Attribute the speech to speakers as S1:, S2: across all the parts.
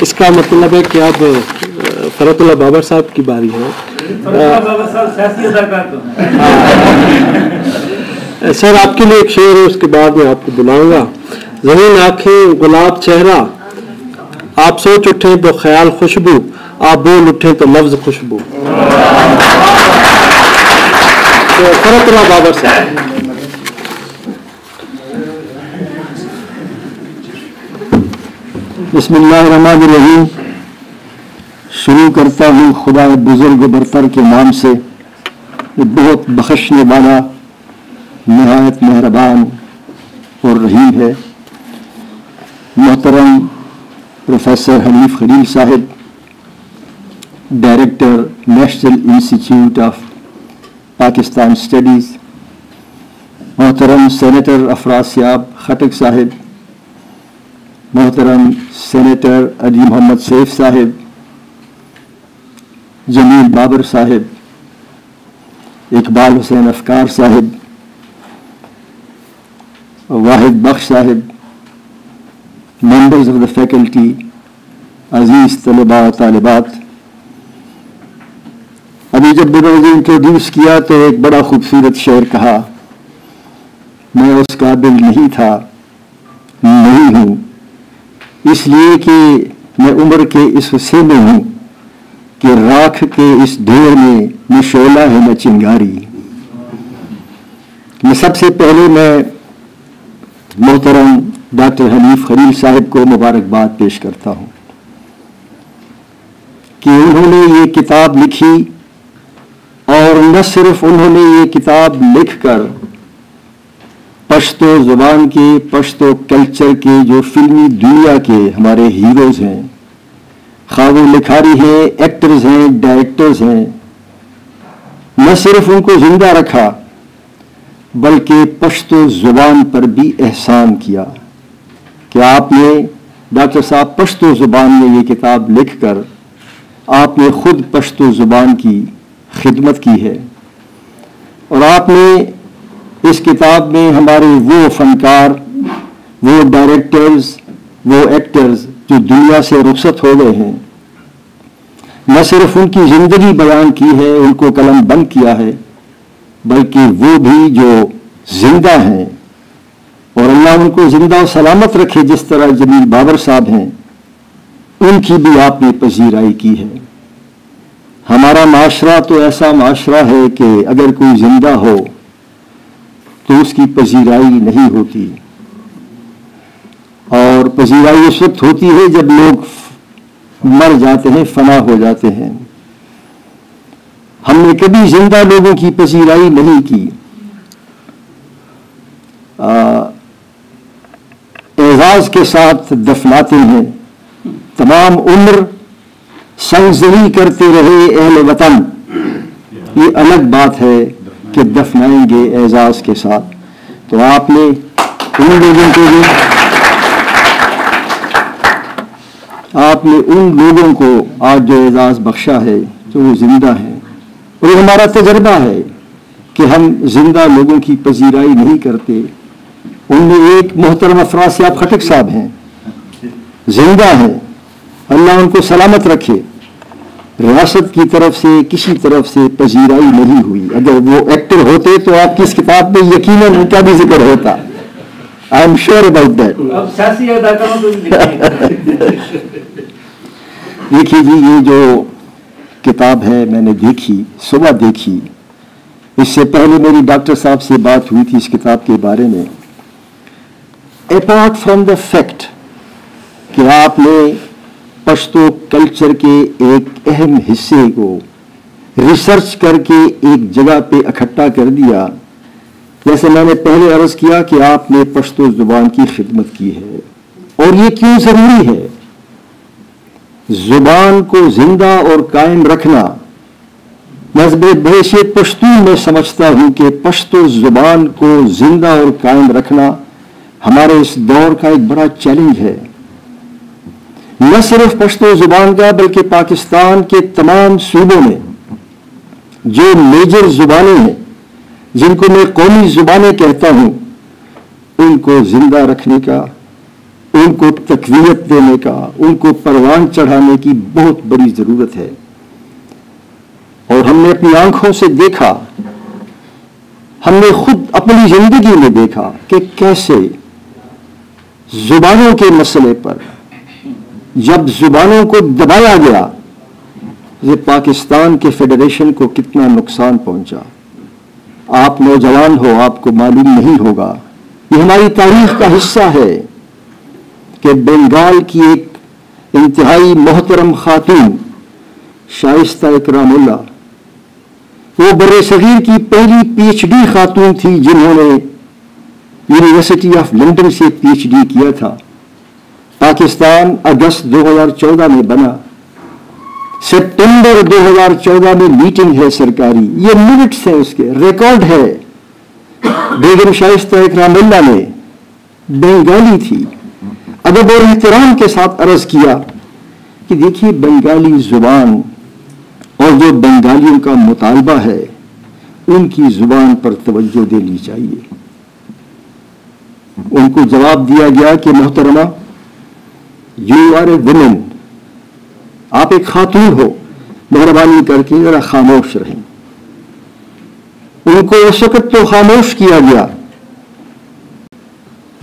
S1: اس کا مطلب ہے کہ اب فرت اللہ بابر صاحب کی باری ہے۔ سر آپ کے لیے ایک شعر ہے اس کے بعد میں آپ کو بلاؤں گا۔ زمین آنکھیں گلاب چہرہ۔ آپ سوچ اٹھیں تو خیال خوشبو آپ بول اٹھیں تو لفظ خوشبو۔ فرت اللہ بابر صاحب۔
S2: بسم اللہ الرحمن الرحیم۔ شروع کرتا ہوں خدا بزرگ برتر کے نام سے، یہ بہت بخشنے والا، نہایت مہربان اور رحیم ہے۔ محترم پروفیسر حنیف خلیل صاحب، director national institute of Pakistan studies. محترم سینیٹر افراز سیاب خٹک صاحب محترم سینیٹر علی محمد سیف صاحب، جمیل بابر صاحب، اقبال حسین افکار صاحب، واحد بخش صاحب ممبرز آف دا فیکلٹی عزیز طلباء و طالبات۔ ابھی جب نے انٹروڈیوس کیا تو ایک بڑا خوبصورت شعر کہا، میں اس قابل نہیں تھا، نہیں ہوں۔ اس لیے کہ میں عمر کے اس حصے میں ہوں کہ راکھ کے اس ڈھیر میں نہ شعلہ ہے نہ چنگاری۔ میں سب سے پہلے میں محترم ڈاکٹر حنیف خلیل صاحب کو مبارکباد پیش کرتا ہوں کہ انہوں نے یہ کتاب لکھی اور نہ صرف انہوں نے یہ کتاب لکھ کر پشتو زبان کے، پشتو کلچر کے جو فلمی دنیا کے ہمارے ہیروز ہیں۔ خواب لکھاری ہیں ایکٹرز ہیں ڈائریکٹرز ہیں۔ نہ صرف ان کو زندہ رکھا، بلکہ پشتو زبان پر بھی احسان کیا۔ کہ آپ نے ڈاکٹر صاحب پشتو زبان میں یہ کتاب لکھ کر آپ نے خود پشتو زبان کی خدمت کی ہے؟ اور آپ نے اس کتاب میں ہمارے وہ فنکار، وہ ڈائریکٹرز وہ ایکٹرز جو دنیا سے رخصت ہو گئے ہیں۔ نہ صرف ان کی زندگی بیان کی ہے، ان کو قلم بند کیا ہے، بلکہ وہ بھی جو زندہ ہیں۔ اور اللہ ان کو زندہ و سلامت رکھے جس طرح جمیل بابر صاحب ہیں، ان کی بھی آپ نے پذیرائی کی ہے۔ ہمارا معاشرہ تو ایسا معاشرہ ہے کہ اگر کوئی زندہ ہو تو اس کی پذیرائی نہیں ہوتی۔ اور پذیرائی اس وقت ہوتی ہے جب لوگ مر جاتے ہیں، فنا ہو جاتے ہیں۔ ہم نے کبھی زندہ لوگوں کی پذیرائی نہیں کی۔ اعزاز کے ساتھ دفناتے ہیں۔ تمام عمر سنگزنی کرتے رہے اہل وطن۔ یہ الگ بات ہے۔ کہ دفنائیں گے اعزاز کے ساتھ۔ تو آپ نے ان لوگوں کو بھی آپ نے ان لوگوں کو آج جو اعزاز بخشا ہے جو وہ زندہ ہیں اور یہ ہمارا تجربہ ہے کہ ہم زندہ لوگوں کی پذیرائی نہیں کرتے۔ ان میں ایک محترم افراز سے آپ خٹک صاحب ہیں۔ زندہ ہیں۔ اللہ ان کو سلامت رکھے۔ ریاست کی طرف سے کسی طرف سے پذیرائی نہیں ہوئی۔ اگر وہ ایکٹر ہوتے تو آپ کی اس کتاب میں یقیناً ان کا بھی ذکر ہوتا۔ I am sure about that دیکھیے جی یہ جو کتاب ہے میں نے دیکھی صبح دیکھی۔ اس سے پہلے میری ڈاکٹر صاحب سے بات ہوئی تھی اس کتاب کے بارے میں۔ اپارٹ فرام دا فیکٹ کہ آپ نے پشتو کلچر کے ایک اہم حصے کو ریسرچ کر کے ایک جگہ پہ اکٹھا کر دیا۔ جیسے میں نے پہلے عرض کیا کہ آپ نے پشتو زبان کی خدمت کی ہے۔ اور یہ کیوں ضروری ہے؟ زبان کو زندہ اور قائم رکھنا۔ نظب بیش پشتو میں سمجھتا ہوں کہ پشتو زبان کو زندہ اور قائم رکھنا ہمارے اس دور کا ایک بڑا چیلنج ہے۔ نہ صرف پشتو زبان کا بلکہ پاکستان کے تمام صوبوں میں جو میجر زبانیں ہیں، جن کو میں قومی زبانیں کہتا ہوں، ان کو زندہ رکھنے کا، ان کو تقویت دینے کا، ان کو پروان چڑھانے کی بہت بڑی ضرورت ہے۔ اور ہم نے اپنی آنکھوں سے دیکھا، ہم نے خود اپنی زندگی میں دیکھا کہ کیسے زبانوں کے مسئلے پر جب زبانوں کو دبایا گیا، یہ پاکستان کے فیڈریشن کو کتنا نقصان پہنچا۔ آپ نوجوان ہو، آپ کو معلوم نہیں ہوگا۔ یہ ہماری تاریخ کا حصہ ہے کہ بنگال کی ایک انتہائی محترم خاتون شائستہ اکرام اللہ، وہ بر صغیر کی پہلی پی ایچ ڈی خاتون تھی جنہوں نے یونیورسٹی آف لنڈن سے پی ایچ ڈی کیا تھا۔ پاکستان اگست دو ہزار چودہ میں بنا۔ سپٹمبر دو ہزار چودہ میں میٹنگ ہے سرکاری۔ یہ منٹس ہیں اس کے۔ ریکارڈ ہے۔ بیگم شائستہ اکرام اللہ نے بنگالی تھی۔ ادب اور احترام کے ساتھ عرض کیا کہ دیکھیے بنگالی زبان اور جو بنگالیوں کا مطالبہ ہے، ان کی زبان پر توجہ دینی چاہیے۔ ان کو جواب دیا گیا کہ محترمہ یو آر اے وومن آپ ایک خاتون ہو مہربانی کر کے ذرا خاموش رہیں۔ ان کو اس وقت تو خاموش کیا گیا۔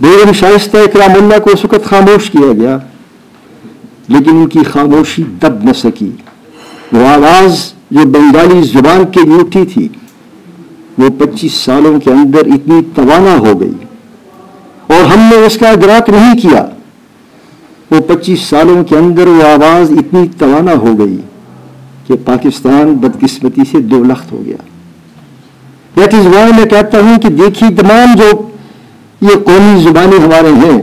S2: بیگم شائستہ اکرام اللہ کو اس وقت خاموش کیا گیا، لیکن ان کی خاموشی دب نہ سکی۔ وہ آواز، جو بنگالی زبان کے لیے اٹھی تھی، وہ پچیس سالوں کے اندر اتنی توانا ہو گئی۔ اور ہم نے اس کا ادراک نہیں کیا۔ وہ پچیس سالوں کے اندر وہ آواز اتنی توانا ہو گئی کہ پاکستان بدقسمتی سے دو لخت ہو گیا۔ دیٹ از وائی میں کہتا ہوں کہ دیکھیے تمام جو یہ قومی زبانیں ہمارے ہیں،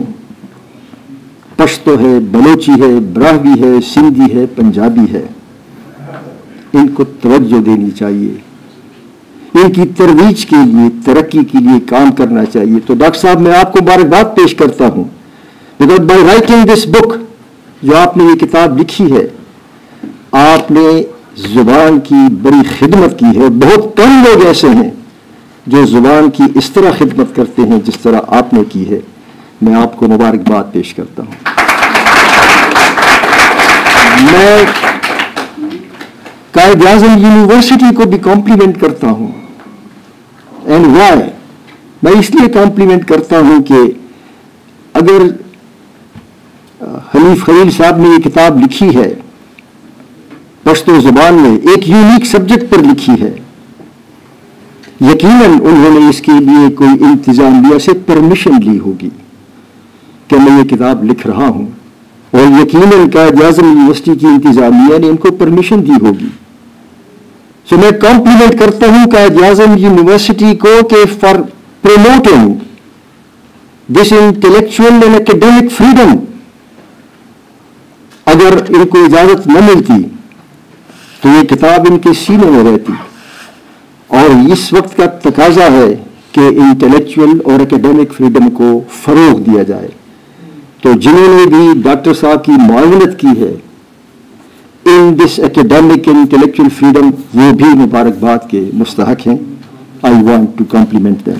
S2: پشتو ہے، بلوچی ہے، براہوی ہے، سندھی ہے، پنجابی ہے، ان کو توجہ دینی چاہیے۔ ان کی ترویج کے لیے، ترقی کے لیے کام کرنا چاہیے۔ تو ڈاکٹر صاحب، میں آپ کو مبارکباد پیش کرتا ہوں۔ Because by writing this book جو آپ نے یہ کتاب لکھی ہے، آپ نے زبان کی بڑی خدمت کی ہے۔ بہت کم لوگ ایسے ہیں جو زبان کی اس طرح خدمت کرتے ہیں جس طرح آپ نے کی ہے۔ میں آپ کو مبارکباد پیش کرتا ہوں۔ میں قائد اعظم یونیورسٹی کو بھی کمپلیمنٹ کرتا ہوں۔ اینڈ وائی میں اس لیے کمپلیمنٹ کرتا ہوں کہ اگر حنیف خلیل صاحب نے یہ کتاب لکھی ہے۔ پشتو زبان میں ایک یونیک سبجیکٹ پر لکھی ہے۔ یقیناً انہوں نے اس کے لیے کوئی انتظامیہ سے پرمیشن لی ہوگی کہ میں یہ کتاب لکھ رہا ہوں۔ اور یقیناً قائد اعظم یونیورسٹی کی انتظامیہ نے ان کو پرمیشن دی ہوگی۔ سو میں کمپلیمنٹ کرتا ہوں قائد اعظم یونیورسٹی کو کہ for promoting this intellectual and academic freedom اگر ان کو اجازت نہ ملتی تو یہ کتاب ان کے سینے میں رہتی۔ اور اس وقت کا تقاضا ہے کہ انٹلیکچوئل اور اکیڈیمک فریڈم کو فروغ دیا جائے۔ تو جنہوں نے بھی ڈاکٹر صاحب کی معاونت کی ہے، in this academic intellectual freedom وہ بھی مبارکباد کے مستحق ہیں۔ I want to compliment them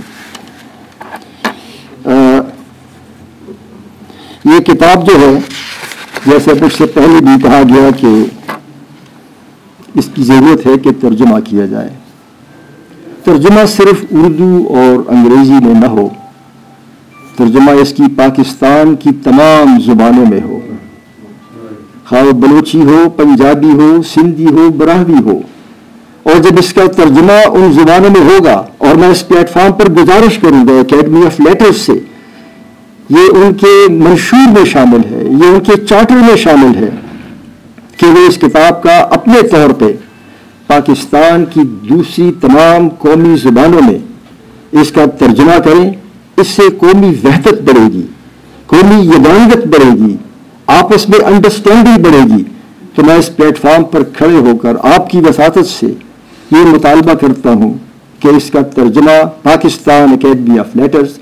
S2: یہ کتاب جو ہے جیسے مجھ سے پہلے بھی کہا گیا کہ اس کی ضرورت ہے کہ ترجمہ کیا جائے۔ ترجمہ صرف اردو اور انگریزی میں نہ ہو، ترجمہ اس کی پاکستان کی تمام زبانوں میں ہو۔ خواہ بلوچی ہو، پنجابی ہو، سندھی ہو، براہوی ہو۔ اور جب اس کا ترجمہ ان زبانوں میں ہوگا اور میں اس پلیٹ فارم پر گزارش کروں گا اکیڈمی آف لیٹرز سے یہ ان کے منشور میں شامل ہے، یہ ان کے چارٹر میں شامل ہے کہ وہ اس کتاب کا اپنے طور پہ پاکستان کی دوسری تمام قومی زبانوں میں اس کا ترجمہ کریں، اس سے قومی وحدت بڑھے گی، قومی یگانگت بڑھے گی، آپس میں انڈرسٹینڈنگ بڑھے گی۔ تو میں اس پلیٹ فارم پر کھڑے ہو کر آپ کی وساطت سے یہ مطالبہ کرتا ہوں کہ اس کا ترجمہ Pakistan academy of letters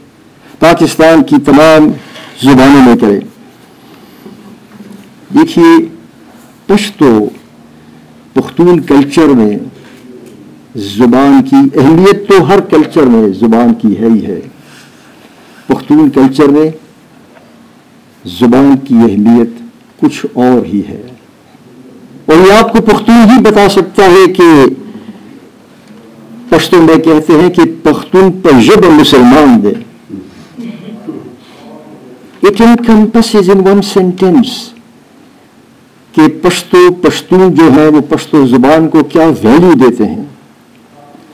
S2: Pakistan کی تمام زبانوں میں کرے دیکھیے، پشتو پختون کلچر میں زبان کی اہمیت تو ہر کلچر میں زبان کی ہے ہی ہے۔ پختون کلچر میں زبان کی اہمیت کچھ اور ہی ہے۔ اور یہ آپ کو پختون ہی بتا سکتا ہے کہ پشتوں میں کہتے ہیں کہ پختون پر جب مسلمان دے it encompasses in one sentence کہ پشتو پشتون جو ہے وہ پشتو زبان کو کیا ویلیو دیتے ہیں؟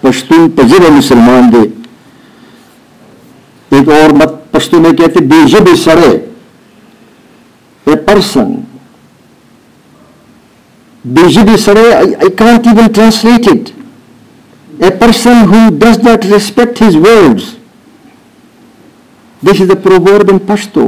S2: پشتون پجر مسلمان دے۔ ایک اور مت پشتو میں کہتے بے جب سڑے اے پرسن بے جب سڑے I can't even translated a person who does not respect his words This is a proverb in Pashto,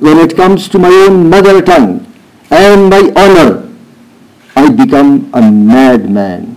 S2: When it comes to my own mother tongue and my honor, I become a madman.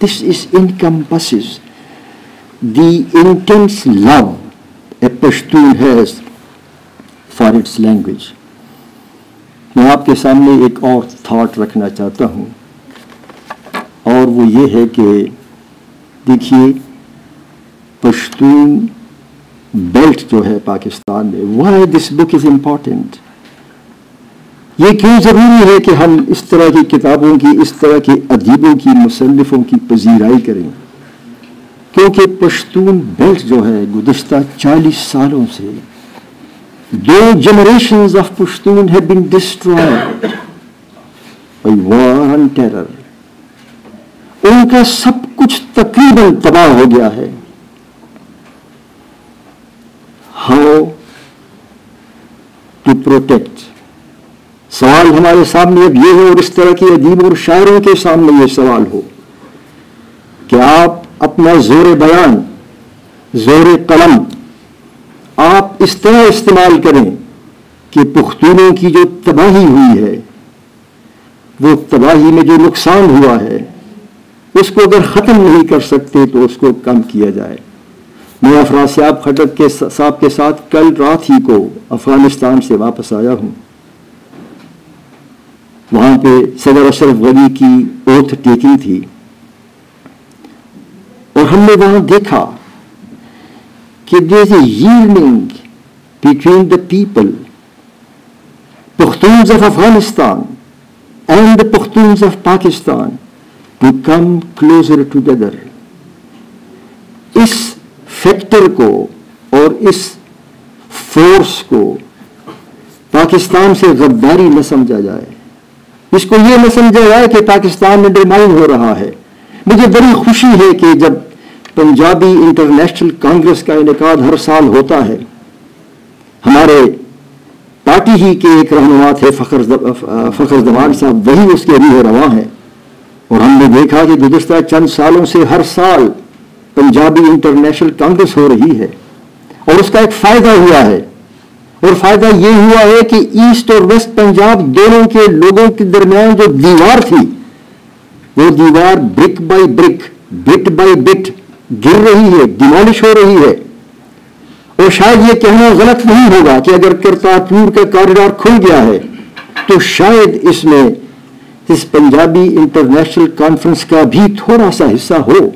S2: This is encompasses the intense love a Pashtun has for its language. میں آپ کے سامنے ایک اور thought رکھنا چاہتا ہوں۔ اور وہ یہ ہے کہ دیکھیے، پشتون بیلٹ جو ہے پاکستان میں why this book is important یہ کیوں ضروری ہے کہ ہم اس طرح کی کتابوں کی، اس طرح کے ادیبوں کی، مصنفوں کی پذیرائی کریں؟ کیونکہ پشتون بیلٹ جو ہے گزشتہ چالیس سالوں سے، دو generations of Pashtun have been destroyed by war and terror. ان کا سب کچھ تقریباً تباہ ہو گیا ہے۔ ہاؤ ٹو پروٹیکٹ سوال ہمارے سامنے اب یہ ہو اور اس طرح کی ادیب اور شاعروں کے سامنے یہ سوال ہو۔ کہ آپ اپنا زور بیان زور قلم، آپ اس طرح استعمال کریں کہ پختونوں کی جو تباہی ہوئی ہے، وہ تباہی میں جو نقصان ہوا ہے، اس کو اگر ختم نہیں کر سکتے تو اس کو کم کیا جائے۔ میں افراسیاب خٹک کے صاحب کے ساتھ کل رات ہی کو افغانستان سے واپس آیا ہوں۔ وہاں پہ صدر اشرف غنی کی اوتھ ٹیکنگ تھی۔ اور ہم نے وہاں دیکھا کہ there is a yielding between the people Pakhtuns of Afghanistan and the Pakhtuns of Pakistan to come closer together us factor کو اور اس فورس کو پاکستان سے غداری نہ سمجھا جائے اس کو یہ نہ سمجھا جائے کہ پاکستان میں ڈیمائن ہو رہا ہے مجھے بڑی خوشی ہے کہ جب پنجابی انٹرنیشنل کانگریس کا انعقاد ہر سال ہوتا ہے۔ ہمارے پارٹی ہی کے ایک رہنما تھے، فخر فخر زمان صاحب، وہی اس کے روح رواں ہیں۔ اور ہم نے دیکھا کہ گزشتہ چند سالوں سے ہر سال پنجابی انٹرنیشنل کانگریس ہو رہی ہے۔ اور اس کا ایک فائدہ ہوا ہے۔ اور فائدہ یہ ہوا ہے کہ ایسٹ اور ویسٹ پنجاب دونوں کے لوگوں کے درمیان جو دیوار تھی، وہ دیوار brick by brick, bit by bit گر رہی ہے ڈیمالش ہو رہی ہے۔ اور شاید یہ کہنا غلط نہیں ہوگا کہ اگر کرتارپور کا کاریڈور کھل گیا ہے، تو شاید اس میں اس پنجابی انٹرنیشنل کانفرنس کا بھی تھوڑا سا حصہ ہو۔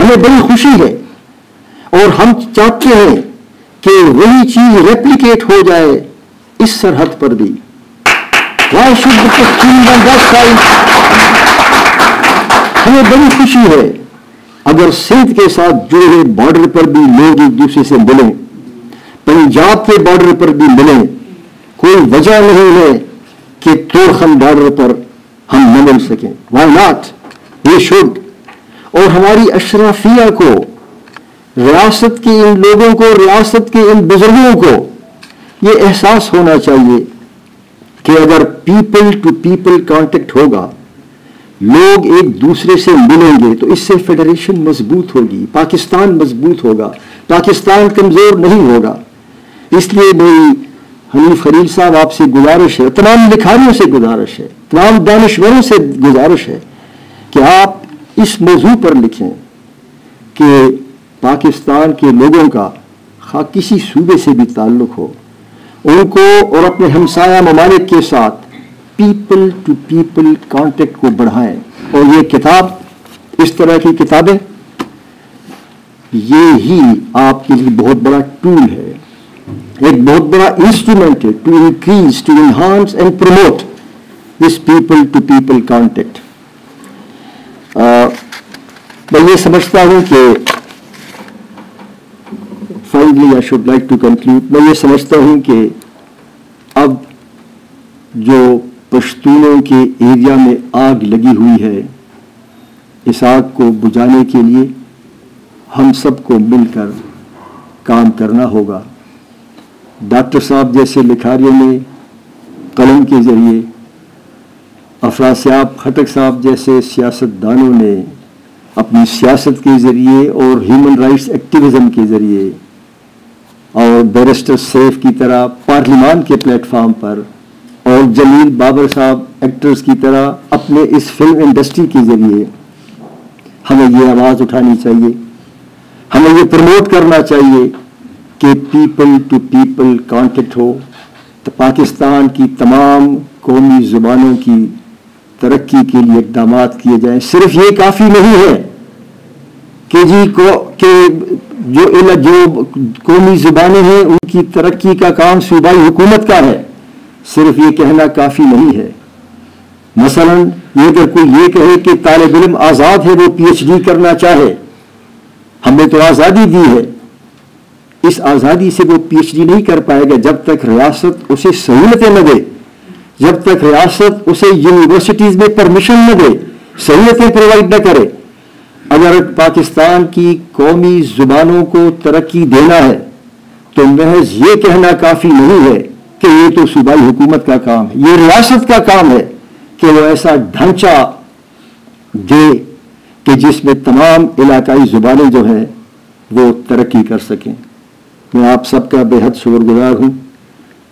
S2: ہمیں بڑی خوشی ہے اور ہم چاہتے ہیں کہ وہی چیز ریپلیکیٹ ہو جائے اس سرحد پر بھی۔ ہمیں بڑی خوشی ہے۔ اگر سندھ کے ساتھ جڑے ہوئے بارڈر پر بھی لوگ ایک دوسرے سے ملیں، پنجاب کے بارڈر پر بھی ملیں، کوئی وجہ نہیں ہے کہ توڑخم بارڈر پر ہم نہ مل سکیں۔ وائی ناٹ وی شوڈ اور ہماری اشرافیہ کو، ریاست کے ان لوگوں کو، ریاست کے ان بزرگوں کو یہ احساس ہونا چاہیے کہ اگر پیپل ٹو پیپل کانٹیکٹ ہوگا لوگ ایک دوسرے سے ملیں گے تو اس سے فیڈریشن مضبوط ہوگی، پاکستان مضبوط ہوگا، پاکستان کمزور نہیں ہوگا۔ اس لیے میری حنیف خلیل صاحب آپ سے گزارش ہے، تمام لکھاریوں سے گزارش ہے، تمام دانشوروں سے گزارش ہے کہ آپ اس موضوع پر لکھیں کہ پاکستان کے لوگوں کا خواہ کسی صوبے سے بھی تعلق ہو۔ ان کو اور اپنے ہمسایہ ممالک کے ساتھ پیپل ٹو پیپل کانٹیکٹ کو بڑھائیں۔ اور یہ کتاب، اس طرح کی کتابیں، یہ ہی آپ کے لیے بہت بڑا ٹول ہے۔ ایک بہت بڑا انسٹرومنٹ ہے to increase to enhance and promote this people to people contact میں یہ سمجھتا ہوں کہ finally I should like to conclude میں یہ سمجھتا ہوں کہ اب جو پشتونوں کے ایریا میں آگ لگی ہوئی ہے۔ اس آگ کو بجھانے کے لیے ہم سب کو مل کر کام کرنا ہوگا۔ ڈاکٹر صاحب جیسے لکھاریوں نے قلم کے ذریعے افراسیاب خٹک صاحب جیسے سیاست دانوں نے اپنی سیاست کے ذریعے اور ہیومن رائٹس ایکٹیویزم کے ذریعے اور بیرسٹر سیف کی طرح پارلیمان کے پلیٹ فارم پر اور جلیل بابر صاحب ایکٹرز کی طرح اپنے اس فلم انڈسٹری کے ذریعے ہمیں یہ آواز اٹھانی چاہیے، ہمیں یہ پروموٹ کرنا چاہیے کہ پیپل ٹو پیپل کانٹیکٹ ہو، تو پاکستان کی تمام قومی زبانوں کی ترقی کے لیے اقدامات کیے جائیں۔ صرف یہ کافی نہیں ہے کہ جی کو، کہ جو جو قومی زبانیں ہیں، ان کی ترقی کا کام صوبائی حکومت کا ہے۔ صرف یہ کہنا کافی نہیں ہے۔ مثلا یہ اگر کوئی یہ کہے کہ طالب علم آزاد ہے، وہ پی ایچ ڈی کرنا چاہے، ہم نے تو آزادی دی ہے۔ اس آزادی سے وہ پی ایچ ڈی نہیں کر پائے گا جب تک ریاست اسے سہولتیں نہ دے۔ جب تک ریاست اسے یونیورسٹیز میں پرمیشن نہ دے، سہولتیں پرووائڈ نہ کرے۔ اگر پاکستان کی قومی زبانوں کو ترقی دینا ہے، تو محض یہ کہنا کافی نہیں ہے۔ کہ یہ تو صوبائی حکومت کا کام ہے، یہ ریاست کا کام ہے کہ وہ ایسا ڈھانچہ دے کہ جس میں تمام علاقائی زبانیں جو ہیں وہ ترقی کر سکیں۔ میں آپ سب کا بے حد شکر گزار ہوں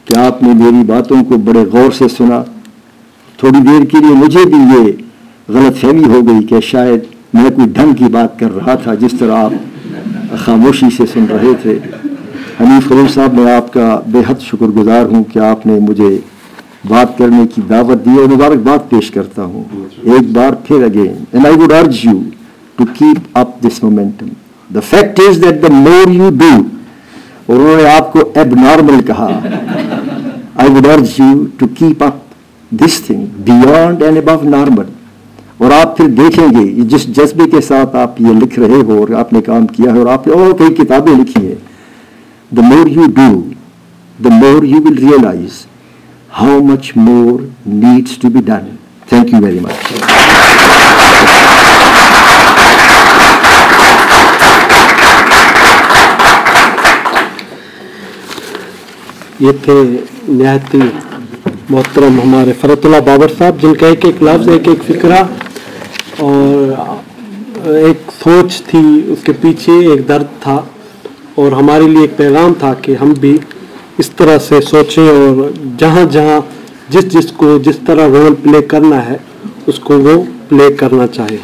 S2: کہ آپ نے میری باتوں کو بڑے غور سے سنا۔ تھوڑی دیر کے لیے مجھے بھی یہ غلط فہمی ہو گئی کہ شاید میں کوئی ڈھنگ کی بات کر رہا تھا جس طرح آپ خاموشی سے سن رہے تھے۔ حنیف خلیم صاحب، میں آپ کا بے حد شکر گزار ہوں کہ آپ نے مجھے بات کرنے کی دعوت دی اور مبارکباد پیش کرتا ہوں۔ ایک بار پھر again and I would urge you to keep up this momentum the fact is that the more you do اور انہوں نے آپ کو ایب نارمل کہا I would urge you to keep up this thing beyond and abnormal اور آپ پھر دیکھیں گے جس جذبے کے ساتھ آپ یہ لکھ رہے ہو اور آپ نے کام کیا ہے اور آپ نے اور کئی کتابیں لکھی ہیں the more you do the more you will realise how much more needs to be done thank you very much
S1: یہ تھے نہایتی محترم ہمارے فرت اللہ بابر صاحب، جن کا ایک ایک لفظ، ایک ایک فکرہ اور ایک سوچ تھی اس کے پیچھے، ایک درد تھا۔ اور ہمارے لیے ایک پیغام تھا کہ ہم بھی اس طرح سے سوچیں اور جہاں جہاں جس جس کو جس طرح رول پلے کرنا ہے اس کو وہ پلے کرنا چاہیے